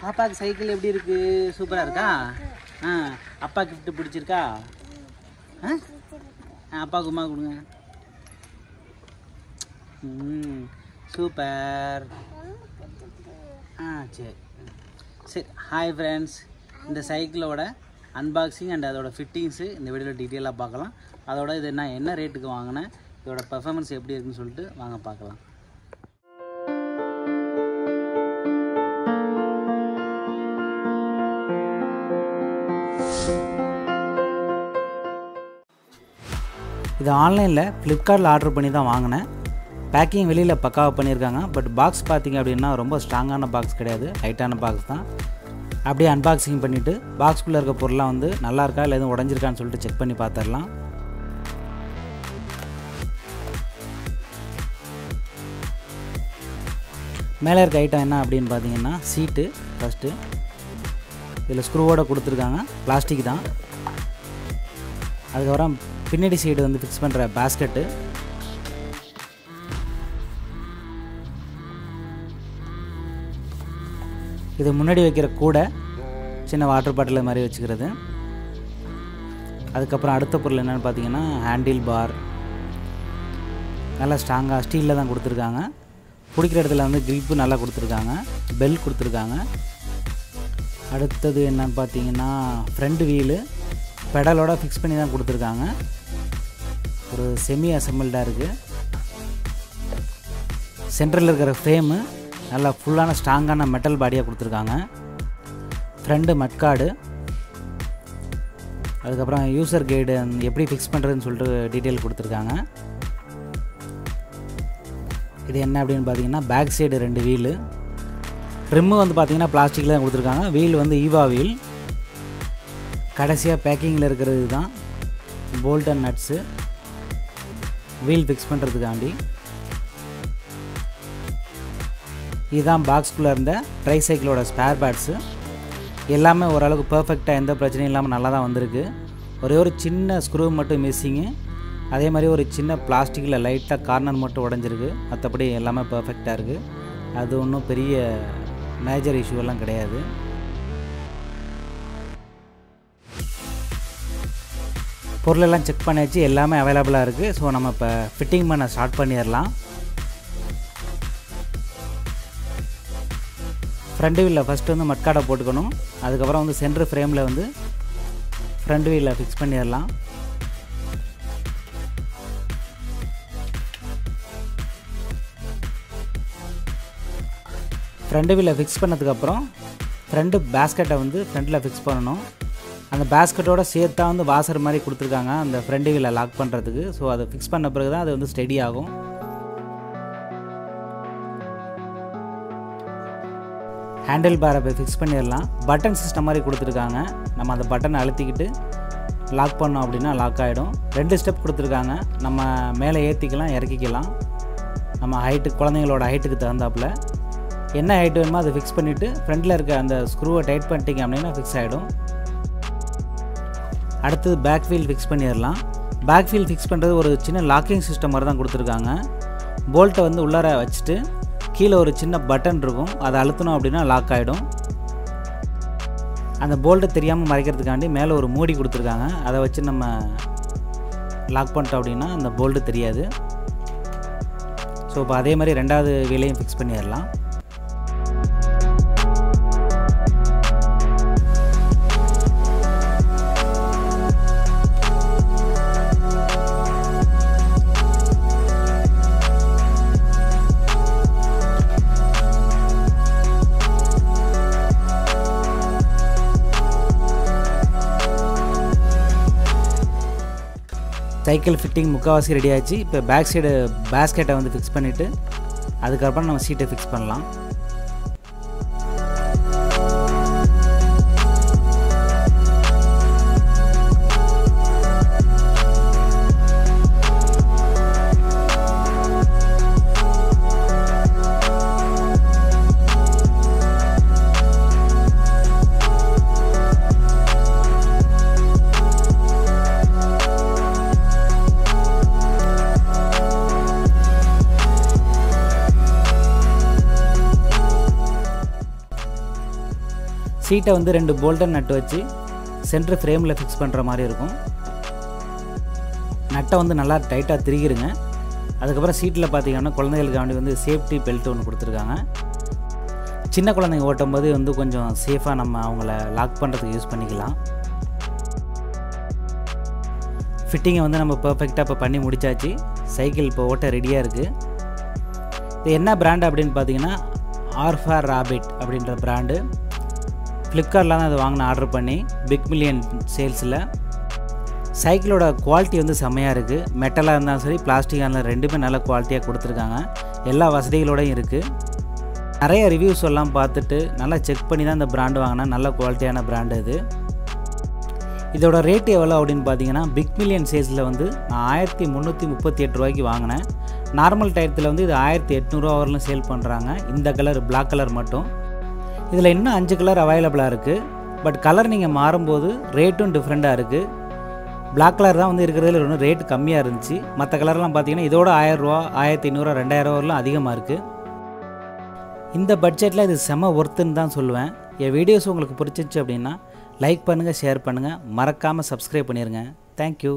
பாப்பாவுக்கு சைக்கிள் எப்படி இருக்கு? சூப்பராக இருக்கா? ஆ அப்பா கிஃப்ட் பிடிச்சிருக்கா? ஆ? ஆ, அப்பாவுக்கு உமா கொடுங்க. ம் சூப்பர். ஆ சரி. சரி ஹாய் ஃப்ரெண்ட்ஸ் இந்த சைக்கிளோட அன்பாக்சிங் அண்ட் அதோட ஃபிட்டிங்ஸு இந்த வீடியோவில் டீட்டெயிலாக பார்க்கலாம். அதோட இது நான் என்ன ரேட்டுக்கு வாங்கினேன் இதோட பெர்ஃபார்மன்ஸ் எப்படி இருக்குன்னு சொல்லிட்டு வாங்க பார்க்கலாம். இது ஆன்லைனில் ஃப்ளிப்கார்ட்டில் ஆர்டர் பண்ணி தான் வாங்கினேன். பேக்கிங் வெளியில் பக்காவாக பண்ணியிருக்காங்க. பட் பாக்ஸ் பார்த்தீங்க அப்படின்னா ரொம்ப ஸ்ட்ராங்கான பாக்ஸ் கிடையாது. லைட்டான பாக்ஸ் தான். அப்படியே அன்பாக்சிங் பண்ணிவிட்டு பாக்ஸ்குள்ளே இருக்க பொருள்லாம் வந்து நல்லா இருக்கா? இல்லை எதுவும் உடஞ்சிருக்கான்னு சொல்லிட்டு செக் பண்ணி பார்த்துடலாம். மேலே இருக்க ஐட்டம் என்ன அப்படின்னு பார்த்தீங்கன்னா சீட்டு ஃபஸ்ட்டு இதில் ஸ்க்ரூவோட கொடுத்துருக்காங்க. பிளாஸ்டிக் தான். அதுக்கப்புறம் பின்னாடி சைடு வந்து ஃபிக்ஸ் பண்ணுற பேஸ்கெட்டு இது முன்னாடி வைக்கிற கூடை சின்ன வாட்டர் பாட்டில் மாதிரி வச்சுக்கிறது. அதுக்கப்புறம் அடுத்த பொருள் என்னென்னு பார்த்தீங்கன்னா ஹேண்டில் பார் நல்லா ஸ்ட்ராங்காக ஸ்டீலில் தான் கொடுத்துருக்காங்க. பிடிக்கிற இடத்துல வந்து கிரிப்பு நல்லா கொடுத்துருக்காங்க. பெல் கொடுத்துருக்காங்க. அடுத்தது என்னன்னு பார்த்தீங்கன்னா ஃப்ரண்ட் வீலு பெடலோட ஃபிக்ஸ் பண்ணி தான் கொடுத்துருக்காங்க. ஒரு செமி அசம்பிள்டாக இருக்குது சென்டரில் இருக்கிற ஃப்ரேமு நல்லா ஃபுல்லான ஸ்ட்ராங்கான மெட்டல் பாடியாக கொடுத்துருக்காங்க. ஃப்ரண்டு மட்காடு அதுக்கப்புறம் யூசர் கைடு எப்படி ஃபிக்ஸ் பண்ணுறதுன்னு சொல்லிட்டு டீட்டெயில் கொடுத்துருக்காங்க. இது என்ன அப்படின்னு பார்த்தீங்கன்னா பேக் சைடு ரெண்டு வீலு ட்ரிம்மு வந்து பார்த்தீங்கன்னா பிளாஸ்டிக்கில் தான் கொடுத்துருக்காங்க. வீல் வந்து ஈவா வீல் கடைசியாக பேக்கிங்கில் இருக்கிறது தான் bolt and nuts wheel fix பண்ணுறதுக்காண்டி இதுதான் பாக்ஸ்குள்ளே இருந்த ட்ரை சைக்கிளோட ஸ்பேர் பேட்ஸு எல்லாமே ஓரளவுக்கு பர்ஃபெக்டாக எந்த பிரச்சனையும் இல்லாமல் நல்லா தான் வந்திருக்கு. ஒரே ஒரு சின்ன ஸ்க்ரூ மட்டும் மிஸ்ஸிங்கு அதே மாதிரி ஒரு சின்ன பிளாஸ்டிக்கில் லைட்டாக கார்னர் மட்டும் உடஞ்சிருக்கு. மற்றபடி எல்லாமே பர்ஃபெக்டாக இருக்குது அது ஒன்றும் பெரிய மேஜர் இஷ்யூ எல்லாம் கிடையாது. பொருளெல்லாம் செக் பண்ணியாச்சு எல்லாமே அவைலபிளாக இருக்குது ஸோ நம்ம இப்போ ஃபிட்டிங் பண்ண ஸ்டார்ட் பண்ணிடலாம். ஃப்ரண்ட் வீலில் ஃபஸ்ட்டு வந்து மட்காடை போட்டுக்கணும். அதுக்கப்புறம் வந்து சென்ட்ரு ஃப்ரேமில் வந்து ஃப்ரண்ட் வீலில் ஃபிக்ஸ் பண்ணிடலாம். ஃப்ரண்ட் வீலில் ஃபிக்ஸ் பண்ணதுக்கப்புறம் ஃப்ரண்ட்டு பேஸ்கெட்டை வந்து ஃப்ரண்ட்டில் ஃபிக்ஸ் பண்ணணும். அந்த பேஸ்கெட்டோட சேர்த்தா வந்து வாசர் மாதிரி கொடுத்துருக்காங்க. அந்த ஃப்ரண்ட் வீலை லாக் பண்ணுறதுக்கு ஸோ அதை ஃபிக்ஸ் பண்ண பிறகு தான் அது வந்து ஸ்டெடி ஆகும். ஹேண்டில் பாரை போய் ஃபிக்ஸ் பண்ணிடலாம். பட்டன் சிஸ்டம் மாதிரி கொடுத்துருக்காங்க. நம்ம அந்த பட்டனை அழுத்திக்கிட்டு லாக் பண்ணோம் அப்படின்னா லாக் ஆகிடும் ரெண்டு ஸ்டெப் கொடுத்துருக்காங்க. நம்ம மேலே ஏற்றிக்கலாம் இறக்கிக்கலாம். நம்ம ஹைட்டு குழந்தைங்களோட ஹைட்டுக்கு தகுந்தாப்பில். என்ன ஹைட் வேணுமோ அதை ஃபிக்ஸ் பண்ணிவிட்டு ஃப்ரண்டில் இருக்க அந்த ஸ்க்ரூவை டைட் பண்ணிட்டீங்க அப்படின்னா ஃபிக்ஸ் ஆகிடும் அடுத்தது பேக் வீல் ஃபிக்ஸ் பண்ணிடலாம். பேக் வீல் ஃபிக்ஸ் பண்ணுறது ஒரு சின்ன லாக்கிங் சிஸ்டம் மாதிரி தான் கொடுத்துருக்காங்க. போல்ட்டை வந்து உள்ளார வச்சுட்டு கீழே ஒரு சின்ன பட்டன் இருக்கும். அதை அழுத்தணும் அப்படின்னா லாக் ஆகிடும் அந்த போல்ட்டை தெரியாமல் மறைக்கிறதுக்காண்டி மேலே ஒரு மூடி கொடுத்துருக்காங்க. அதை வச்சு நம்ம லாக் பண்ணிட்டோம் அப்படின்னா அந்த போல்ட்டு தெரியாது. ஸோ இப்போ அதே மாதிரி ரெண்டாவது வீலையும் ஃபிக்ஸ் பண்ணிடலாம். சைக்கிள் ஃபிட்டிங் முக்கால்வாசி ரெடி ஆச்சு இப்போ பேக் சைடு பேஸ்கெட்டை வந்து ஃபிக்ஸ் பண்ணிவிட்டு அதுக்கப்புறம் நம்ம சீட்டை ஃபிக்ஸ் பண்ணலாம். சீட்டை வந்து ரெண்டு போல்டன் நட்டு வச்சு சென்டர் ஃப்ரேமில் ஃபிக்ஸ் பண்ணுற மாதிரி இருக்கும். நட்டை வந்து நல்லா டைட்டாக திருகிருங்க. அதுக்கப்புறம் சீட்டில் பார்த்தீங்கன்னா குழந்தைகளுக்கு வேண்டி வந்து சேஃப்டி பெல்ட் ஒன்று கொடுத்துருக்காங்க. சின்ன குழந்தைங்க ஓட்டும் போது வந்து கொஞ்சம் சேஃபாக நம்ம அவங்கள லாக் பண்ணுறதுக்கு யூஸ் பண்ணிக்கலாம். ஃபிட்டிங்கை வந்து நம்ம பர்ஃபெக்டாக இப்போ பண்ணி முடிச்சாச்சு. சைக்கிள் இப்போ ஓட்ட ரெடியாக இருக்குது இது என்ன பிராண்டு அப்படின்னு பார்த்தீங்கன்னா ஆர்ஃபார் ராபிட் அப்படின்ற பிராண்டு ஃப்ளிப்கார்ட்டில் தான் அதை வாங்கின ஆர்டர் பண்ணி பிக் மில்லியன் சேல்ஸில் சைக்கிளோட குவாலிட்டி வந்து செம்மையாக இருக்குது மெட்டலாக இருந்தாலும் சரி பிளாஸ்டிக்காக இருந்தாலும் ரெண்டுமே நல்ல குவாலிட்டியாக கொடுத்துருக்காங்க. எல்லா வசதிகளோடையும் இருக்குது நிறைய ரிவ்யூஸ் எல்லாம் பார்த்துட்டு நல்லா செக் பண்ணி தான் இந்த பிராண்டு வாங்கினா நல்ல குவாலிட்டியான பிராண்டு இது. இதோட ரேட் எவ்வளோ அப்படின்னு பார்த்தீங்கன்னா பிக் மில்லியன் சேல்ஸில் வந்து நான் ஆயிரத்தி முந்நூற்றி முப்பத்தி எட்டு ரூபாய்க்கு வாங்கினேன். நார்மல் டயத்தில் வந்து இது ஆயிரத்தி எட்நூறுவா வரலும் சேல் பண்ணுறாங்க இந்த கலர் பிளாக் கலர் மட்டும். இதில் இன்னும் அஞ்சு கலர் அவைலபிளாக இருக்குது பட் கலர் நீங்கள் மாறும்போது ரேட்டும் டிஃப்ரெண்ட்டாக இருக்குது பிளாக் கலர் தான் வந்து இருக்கிறதுல இன்னும் ரேட் கம்மியாக இருந்துச்சு. மற்ற கலர்லாம் பார்த்தீங்கன்னா இதோட ஆயிரரூவா ஆயிரத்தி ஐநூறுரூவா ரெண்டாயிரரூவாலாம் அதிகமாக இருக்குது இந்த பட்ஜெட்டில் இது செம ஒர்த்துன்னு தான் சொல்லுவேன். என் வீடியோஸ் உங்களுக்கு பிடிச்சிச்சு அப்படின்னா லைக் பண்ணுங்கள் ஷேர் பண்ணுங்கள் மறக்காமல் சப்ஸ்கிரைப் பண்ணிடுங்க தேங்க்யூ